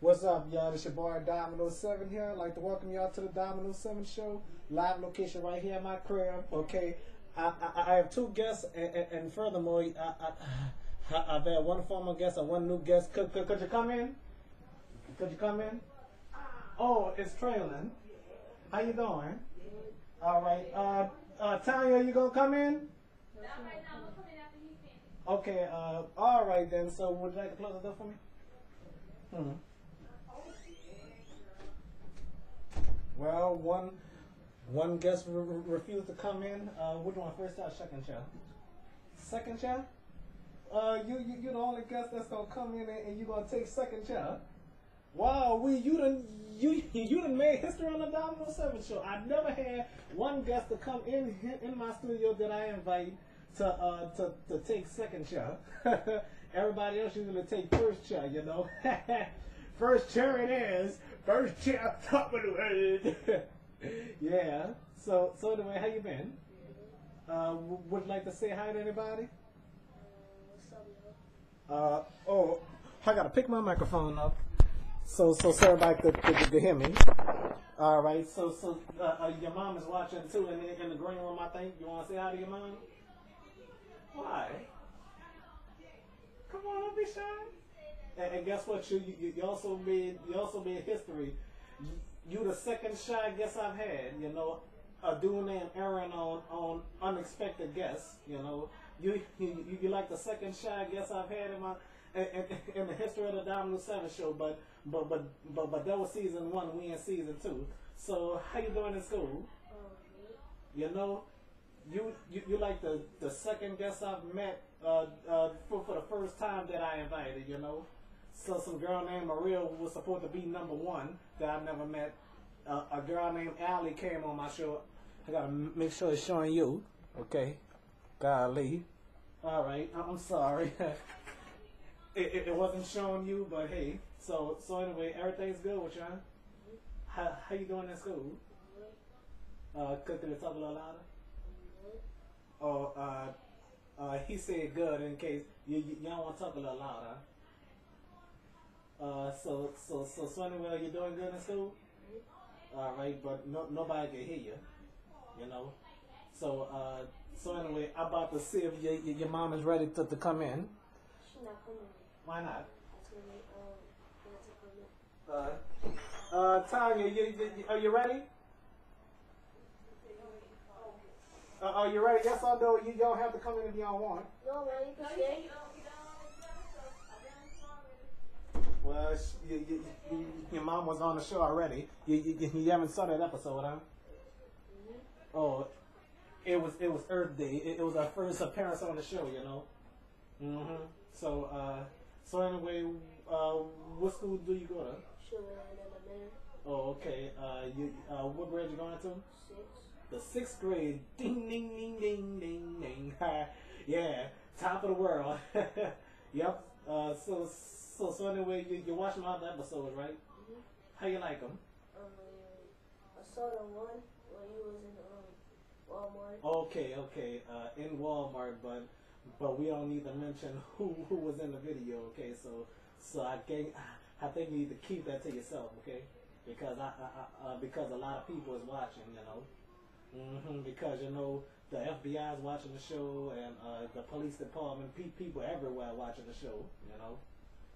What's up, y'all? It's your boy Domino Seven here. I'd like to welcome y'all to the Domino Seven Show, live location right here in my crib. Okay, I I, I have two guests, and, and, and furthermore, I, I I've had one former guest and one new guest. Could, could could you come in? Could you come in? Oh, it's trailing. How you doing? All right. Uh, uh, Tanya, you gonna come in? Okay. Uh, all right then. So, would you like to close the door for me? Hmm. Well, one one guest re- re- refused to come in. Uh, which one? First chair, second chair? Second chair. Uh, you you you're the only guest that's gonna come in and, and you gonna take second chair. Wow, we you done you you done made history on the Domino Seven show. I never had one guest to come in in my studio that I invite to uh to, to take second chair. Everybody else usually take first chair, you know. first chair it is. First chair, top of the world. yeah. So so anyway, how you been? Uh, would like to say hi to anybody? Uh, oh, I gotta pick my microphone up so so so everybody could, could, could hear me. All right, so so uh, uh, your mom is watching too in the, in the green room. I think you want to say hi to your mom. Why? Come on, don't be shy. And, and guess what? You, you you also made you also made history. You, the second shy guest I've had. You know, a dude named Aaron on on unexpected guests. You know, you you, you like the second shy guest I've had in my in, in, in the history of the Domino Seven show. But but but but but that was season one. We in season two. So how you doing in school? You know, you you, you like the the second guest I've met uh, uh, for for the first time that I invited. You know, so some girl named Maria was supposed to be number one that I never met. Uh, a girl named Allie came on my show. I gotta make sure it's showing you. Okay, golly. All right, I'm sorry. it, it, it wasn't showing you, but hey. So so anyway, everything's good with you. Huh? How how you doing in school? Uh, could you talk a little louder? Oh, uh, uh, he said good in case you, you y'all want to talk a little louder. Uh, so so so so anyway, you doing good in school? All right, but no, nobody can hear you. You know. So uh, so anyway, I'm about to see if your your your mom is ready to, to come in. She's not coming. Why not? It's gonna be, um, not to come in. Uh, uh, Tanya, you, you, you, are you ready? Uh, are you ready? Yes or no? You don't have to come in if you don't want. No, man, you can stay. You, you, you, your mom was on the show already. You, you, you haven't saw that episode, huh? Oh, it was it was Earth Day. It, it was our first appearance on the show, you know. hmm So, uh, so anyway, uh, what school do you go to? Sugar and then the man. Oh, okay. Uh, you, uh, what grade you going to? Six. The sixth grade. Ding, ding, ding, ding, ding, ding. yeah, top of the world. anyway, you, you watching all the episodes, right? Mm-hmm. How you like them? Um, I saw the one when he was in um Walmart. Okay, okay. Uh, in Walmart, but but we don't need to mention who who was in the video. Okay, so so I think I think you need to keep that to yourself. Okay, because I, I, I uh, because a lot of people is watching. You know. Mm -hmm, because you know the FBI is watching the show and uh, the police department, pe- people everywhere watching the show. You know,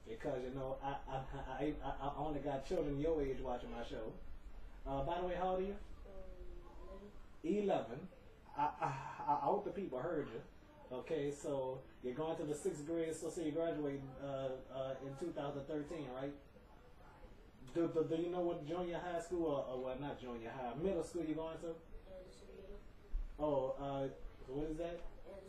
because you know I I, I, I only got children your age watching my show. Uh, by the way, how old are you? Eleven. I, I I hope the people heard you. Okay, so you're going to the sixth grade, so say you graduate uh, uh, in 2013, right? Do, do, do you know what junior high school or, or well not junior high middle school you're going to? Oh, uh, what is that?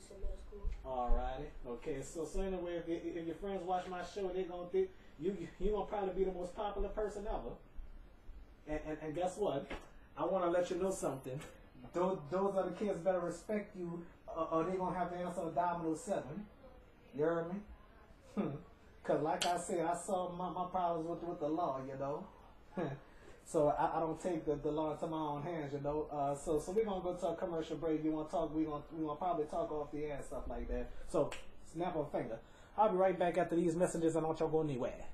School. Alrighty. Okay. So so anyway, if, if your friends watch my show, they're gonna think you you gonna probably be the most popular person ever. And and, and guess what? I want to let you know something. Those those other kids better respect you, or, or they gonna have to answer the Domino Seven. You heard me? Cause like I said, I saw my, my problems with with the law. You know. So I, I don't take the, the law into my own hands, you know. Uh, so so we're gonna go to a commercial break. You want to talk? We gonna we gonna probably talk off the air and stuff like that. So snap a finger. I'll be right back after these messages. I don't y'all go anywhere.